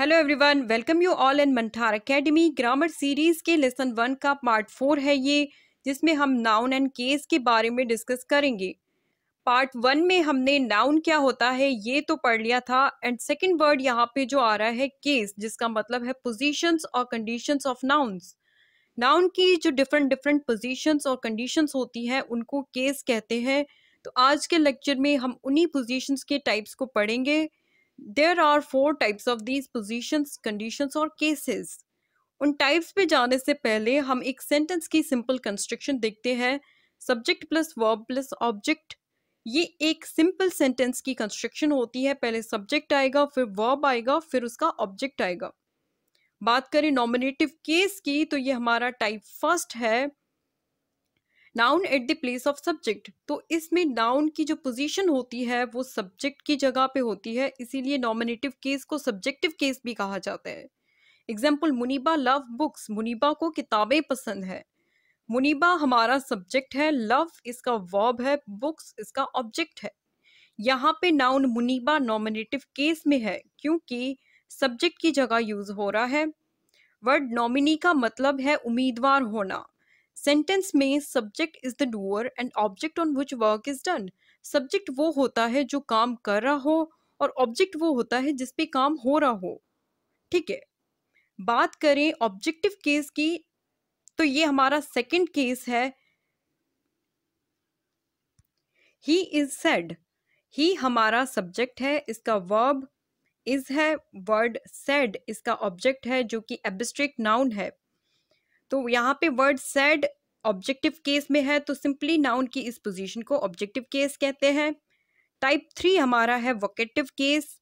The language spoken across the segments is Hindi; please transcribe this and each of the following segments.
Hello everyone welcome you all in Manthar academy grammar series के लेसन वन का पार्ट फोर है ये, जिसमें हम नाउन एंड केस के बारे में डिस्कस करेंगे। पार्ट वन में हमने नाउन क्या होता है, ये तो पढ़ लिया था। एंड सेकंड वर्ड यहाँ पे जो आ रहा है केस जिसका मतलब है पोजीशंस और कंडीशंस ऑफ़ नाउन्स नाउन की जो डिफरेंट डिफरेंट पोजीशंस और कंडीशंस होती हैं, उनको केस कहते हैं। तो आज के लेक्चर में हम उन्हीं पोजीशंस के टाइप्स को पढ़ेंगे। There are four types of these positions conditions और केसेस उन टाइप्स पे जाने से पहले हम एक सेंटेंस की सिंपल कंस्ट्रक्शन देखते हैं. Subject plus verb plus object ये एक सिंपल सेंटेंस की कंस्ट्रक्शन होती है. पहले सब्जेक्ट आएगा, फिर वर्ब आएगा, फिर उसका ऑब्जेक्ट आएगा. बात करें नॉमिनेटिव केस की तो ये हमारा टाइप फ़र्स्ट है. Noun at the place of subject तो इसमें नाउन की जो पोजीशन होती है, वो सब्जेक्ट की जगह पे होती है, इसीलिए नॉमिनेटिव केस को सब्जेक्टिव केस भी कहा जाता है। Example Muniba love books Muniba को किताबें पसंद है। मुनीबा हमारा सब्जेक्ट है लव इसका वर्ब है बुक्स इसका ऑब्जेक्ट है। यहाँ पे नाउन मुनीबा नॉमिनेटिव केस में है, क्योंकि सब्जेक्ट की जगह यूज़ हो रहा है। वर्ड नॉमिनी का मतलब है उम्मीदवार होना। सेंटेंस में subject is the doer and object on which work is done subject वो होता है जो काम कर रहा हो और ऑब्जेक्ट वो होता है जिस पे काम हो रहा हो। ठीक है? बात करें ऑब्जेक्टिव केस की तो ये हमारा सेकंड केस है। ही इज़ सेड ही हमारा सब्जेक्ट है, इसका वर्ब इज़ है वर्ड सेड इसका ऑब्जेक्ट है, जो कि एब्स्ट्रिक्ट नाउन है। तो यहाँ पे वर्ड सेड ऑब्जेक्टिव केस में है तो सिंपली नाउन की इस पोजीशन को ऑब्जेक्टिव केस कहते हैं। टाइप थ्री हमारा है vocative case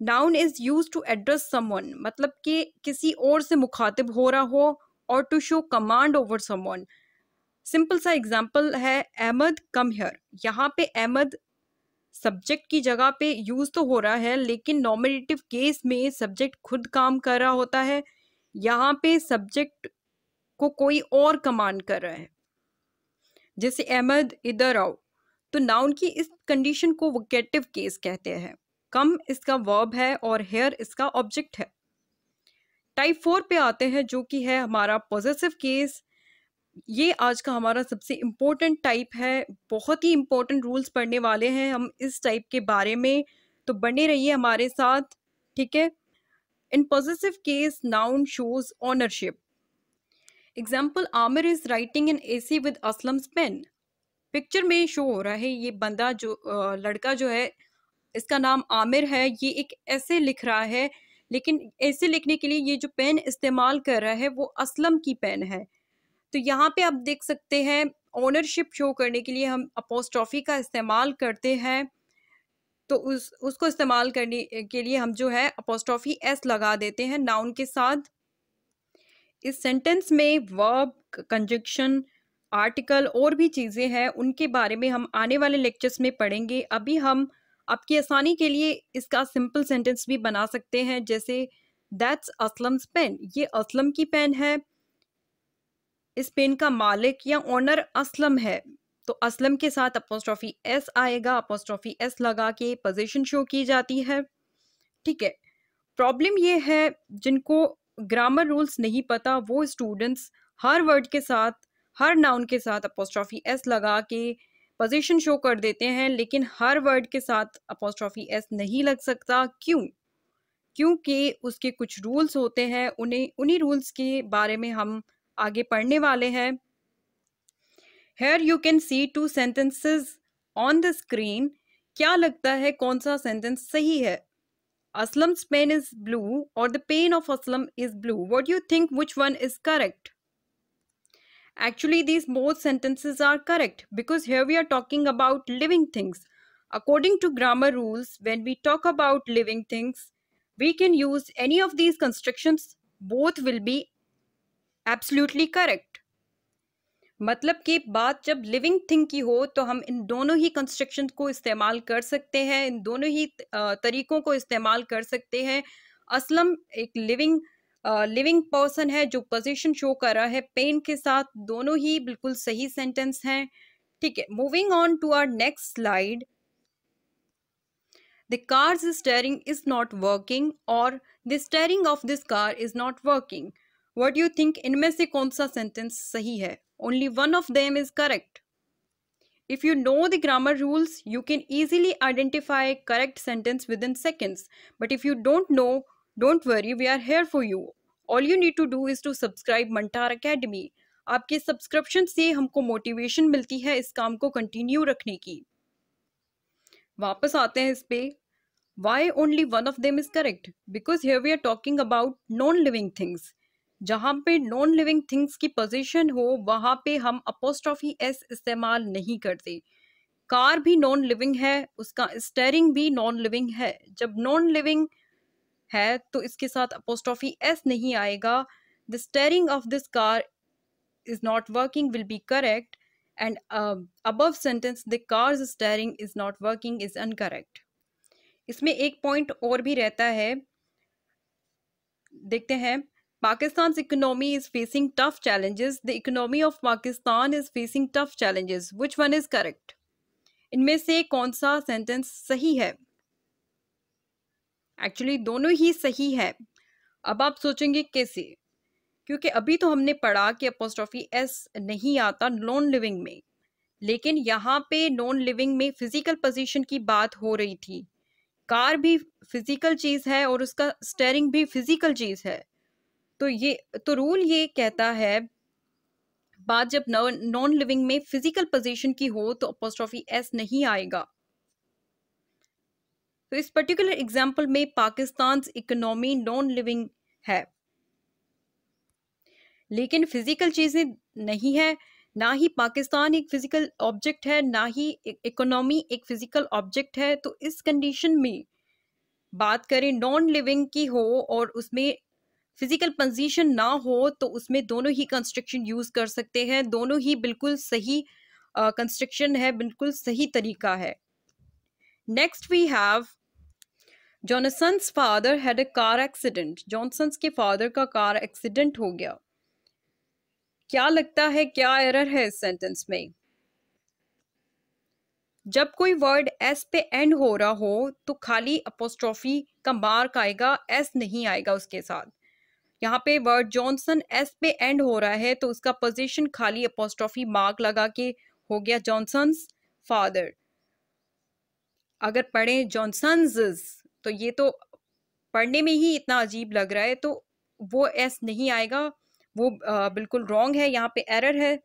noun is use to address someone मतलब कि किसी और से मुखातिब हो रहा हो और to show command over someone simple सा एग्जांपल है अहमद कम हियर यहाँ पे अहमद सब्जेक्ट की जगह पे यूज़ तो हो रहा है, लेकिन नॉमिनेटिव केस में सब्जेक्ट खुद काम कर रहा होता है। यहाँ पे सब्जेक्ट को कोई और कमांड कर रहा है। जैसे अहमद इधर आओ तो नाउन की इस कंडीशन को वोकेटिव केस कहते हैं। कम इसका वर्ब है और हेयर इसका ऑब्जेक्ट है। टाइप फोर पे आते हैं जो कि है हमारा पॉजिटिव केस ये आज का हमारा सबसे इम्पोर्टेंट टाइप है। बहुत ही इम्पोर्टेंट रूल्स पढ़ने वाले हैं हम इस टाइप के बारे में। तो बने रहिए हमारे साथ, ठीक है? In possessive case, noun shows ownership. Example, Amir is writing an essay with Aslam's pen. Picture में शो हो रहा है ये बंदा जो लड़का जो है इसका नाम आमिर है ये एक ऐसे लिख रहा है लेकिन ऐसे लिखने के लिए ये जो पेन इस्तेमाल कर रहा है वो असलम की पेन है तो यहाँ पे आप देख सकते हैं ओनरशिप शो करने के लिए हम अपोस्ट्रॉफी का इस्तेमाल करते हैं तो उस, उसको इस्तेमाल करने के लिए हम जो है अपोस्ट्रॉफी एस लगा देते हैं नाउन के साथ। इस सेंटेंस में वर्ब कंजक्शन आर्टिकल और भी चीज़ें हैं, उनके बारे में हम आने वाले लेक्चर्स में पढ़ेंगे। अभी हम आपकी आसानी के लिए इसका सिंपल सेंटेंस भी बना सकते हैं, जैसे दैट्स असलम्स पेन ये असलम की पेन है। इस पेन का मालिक या ओनर असलम है। तो असलम के साथ अपोस्ट्रॉफी एस आएगा अपोस्ट्रॉफी एस लगा के पोजीशन शो की जाती है। ठीक है प्रॉब्लम ये है, जिनको ग्रामर रूल्स नहीं पता, वो स्टूडेंट्स हर वर्ड के साथ, हर नाउन के साथ अपोस्ट्रॉफी एस लगा के पोजीशन शो कर देते हैं, लेकिन हर वर्ड के साथ अपोस्ट्रॉफी एस नहीं लग सकता। क्यों? क्योंकि उसके कुछ रूल्स होते हैं, उन्हें, उन्हीं रूल्स के बारे में हम आगे पढ़ने वाले हैं। here you can see two sentences on the screen क्या लगता है कौन सा सेंटेंस सही है असलम पेन इज ब्लू और the pen of Aslam is blue what you think which one is correct actually these both sentences are correct because here we are talking about living things according to grammar rules when we talk about living things we can use any of these constructions both will be absolutely correct मतलब कि बात जब लिविंग थिंग की हो तो हम इन दोनों ही कंस्ट्रक्शन को इस्तेमाल कर सकते हैं, इन दोनों ही तरीकों को इस्तेमाल कर सकते हैं। असलम एक लिविंग लिविंग पर्सन है जो पोजीशन शो कर रहा है पेन के साथ, दोनों ही बिल्कुल सही सेंटेंस हैं। ठीक है moving on to our next slide the car's steering is not working और the steering of this car is not working what you think इनमें से कौन सा सेंटेंस सही है? Only one of them is correct if you know the grammar rules you can easily identify correct sentence within seconds but if you don't know don't worry we are here for you all you need to do is to subscribe Mantar academy आपके सब्सक्रिप्शन से हमको मोटिवेशन मिलती है इस काम को कंटिन्यू रखने की. वापस आते हैं इस पे. Why only one of them is correct because here we are talking about non living things जहाँ पे नॉन लिविंग थिंग्स की पोजीशन हो, वहाँ पे हम अपोस्ट्रॉफी एस इस्तेमाल नहीं करते। कार भी नॉन लिविंग है, उसका स्टेयरिंग भी नॉन लिविंग है। जब नॉन लिविंग है तो इसके साथ अपोस्ट्रॉफी एस नहीं आएगा। The steering of this car is not working will be correct and above sentence the car's steering is not working is uncorrect इसमें एक पॉइंट और भी रहता है। देखते हैं। Pakistan's economy is facing tough challenges. The economy of Pakistan is facing tough challenges. Which one is correct? इनमें से कौन सा सेंटेंस सही है एक्चुअली दोनों ही सही है अब आप सोचेंगे कैसे क्योंकि अभी तो हमने पढ़ा कि अपोस्ट्रॉफी एस नहीं आता नॉन लिविंग में लेकिन यहाँ पे नॉन लिविंग में फ़िज़िकल पोजीशन की बात हो रही थी कार भी फ़िज़िकल चीज़ है और उसका स्टेयरिंग भी फ़िज़िकल चीज़ है तो ये तो रूल ये कहता है, बात जब नॉन लिविंग में फ़िज़िकल पोजीशन की हो तो अपोस्ट्रॉफी एस नहीं आएगा। तो इस पर्टिकुलर एग्जांपल में पाकिस्तान इकोनॉमी नॉन लिविंग है। लेकिन फ़िज़िकल चीज़ें नहीं है, ना ही पाकिस्तान एक फ़िज़िकल ऑब्जेक्ट है, ना ही इकोनॉमी एक फ़िज़िकल ऑब्जेक्ट है तो इस कंडीशन में बात करें नॉन लिविंग की हो और उसमें फ़िज़िकल पोजीशन ना हो तो उसमें दोनों ही कंस्ट्रक्शन यूज़ कर सकते हैं। दोनों ही बिल्कुल सही कंस्ट्रक्शन uh, है बिल्कुल सही तरीका है। Next we have Johnson's father had a car accident Johnson's के फादर का कार एक्सीडेंट हो गया। क्या लगता है क्या एरर है इस सेंटेंस में? जब कोई वर्ड एस पे एंड हो रहा हो तो खाली अपोस्ट्रॉफी का मार्क आएगा एस नहीं आएगा उसके साथ। यहाँ पे वर्ड जॉनसन एस पे एंड हो रहा है तो उसका पोजीशन खाली अपोस्ट्रॉफी मार्क लगा के हो गया जॉनसन्स फादर। अगर पढ़े जॉनसन तो ये तो पढ़ने में ही इतना अजीब लग रहा है तो वो एस नहीं आएगा वो आ, बिल्कुल रॉन्ग है यहाँ पे एरर है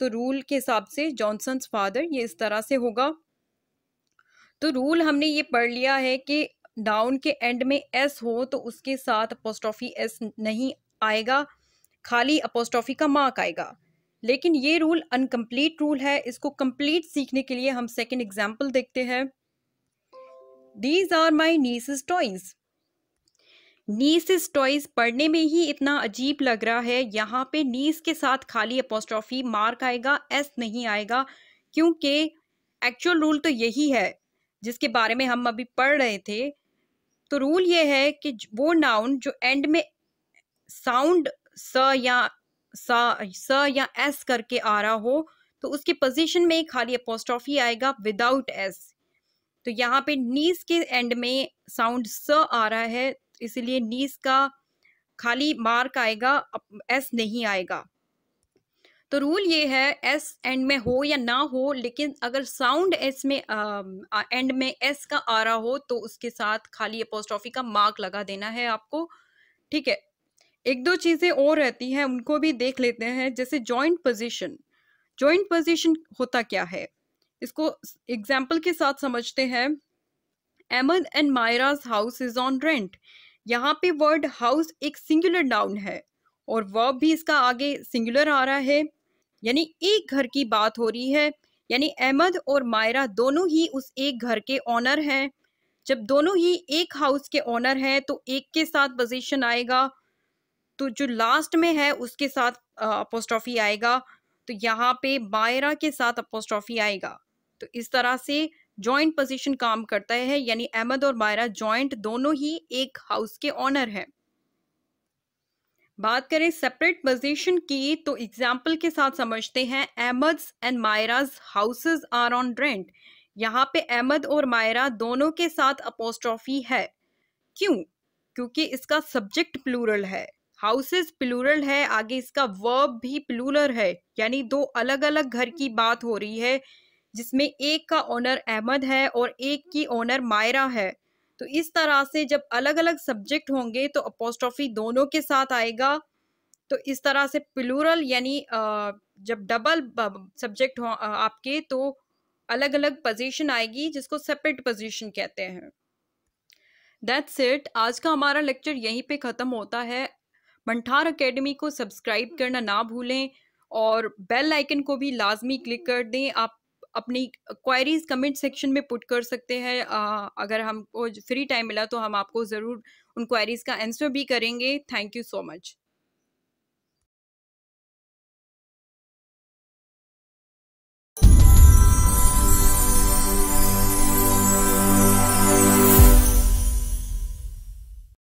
तो रूल के हिसाब से जॉनसन्स फादर ये इस तरह से होगा। तो रूल हमने ये पढ़ लिया है कि डाउन के एंड में एस हो तो उसके साथ अपोस्ट्रॉफी एस नहीं आएगा। खाली अपोस्ट्रॉफी का मार्क आएगा। लेकिन ये रूल अनकम्प्लीट रूल है। इसको कंप्लीट सीखने के लिए हम सेकेंड एग्ज़ाम्पल देखते हैं। These are my nice toys nice toys पढ़ने में ही इतना अजीब लग रहा है। यहाँ पे नीस के साथ खाली अपोस्ट्रॉफी मार्क आएगा, एस नहीं आएगा, क्योंकि एक्चुअल रूल तो यही है, जिसके बारे में हम अभी पढ़ रहे थे। तो रूल ये है कि वो नाउन जो एंड में साउंड स या सा स या एस करके आ रहा हो तो उसके पोजीशन में खाली अपोस्ट्रॉफी आएगा विदाउट एस तो यहाँ पे नीस के एंड में साउंड स आ रहा है, इसलिए नीस का खाली मार्क आएगा एस नहीं आएगा. तो रूल ये है एस एंड में हो या ना हो, लेकिन अगर साउंड एस में एंड में एस का आ रहा हो तो उसके साथ खाली अपोस्ट्रॉफी का मार्क लगा देना है आपको, ठीक है? एक दो चीज़ें और रहती हैं, उनको भी देख लेते हैं, जैसे जॉइंट पोजीशन जॉइंट पोजीशन होता क्या है? इसको एग्ज़ाम्पल के साथ समझते हैं। Ahmad and Mairaj house is on rent यहाँ पे वर्ड हाउस एक सिंगुलर नाउन है, और वर्ब भी इसका आगे सिंगुलर आ रहा है। यानी एक घर की बात हो रही है, यानी अहमद और मायरा दोनों ही उस एक घर के ऑनर हैं। जब दोनों ही एक हाउस के ऑनर हैं तो एक के साथ पोजीशन आएगा तो जो लास्ट में है, उसके साथ अपोस्ट्रॉफी आएगा तो यहाँ पे मायरा के साथ अपोस्ट्रॉफी आएगा। तो इस तरह से जॉइंट पोजीशन काम करता है, यानी अहमद और मायरा जॉइंट दोनों ही एक हाउस के ऑनर हैं। बात करें सेपरेट पोजीशन की तो एग्ज़ाम्पल के साथ समझते हैं Ahmad and Mairaj houses are on rent यहाँ पे अहमद और मायरा दोनों के साथ अपोस्ट्रॉफी है। क्यों? क्योंकि इसका सब्जेक्ट प्लूरल है। हाउसेस प्लूरल है, आगे इसका वर्ब भी प्लूरल है। यानी दो अलग अलग घर की बात हो रही है, जिसमें एक का ओनर अहमद है और एक की ओनर मायरा है। तो इस तरह से जब अलग अलग सब्जेक्ट होंगे तो अपोस्ट्रॉफी दोनों के साथ आएगा। तो इस तरह से प्लूरल यानी जब डबल सब्जेक्ट हो आपके तो अलग अलग पोजीशन आएगी, जिसको सेपरेट पोजीशन कहते हैं। दैट्स इट आज का हमारा लेक्चर यहीं पे ख़त्म होता है। मंठार एकेडमी को सब्सक्राइब करना ना भूलें और बेल आइकन को भी लाजमी क्लिक कर दें। आप अपनी क्वायरीज कमेंट सेक्शन में पुट कर सकते हैं। अगर हमको फ्री टाइम मिला तो हम आपको ज़रूर उन क्वायरीज़ का आंसर भी करेंगे। Thank you so much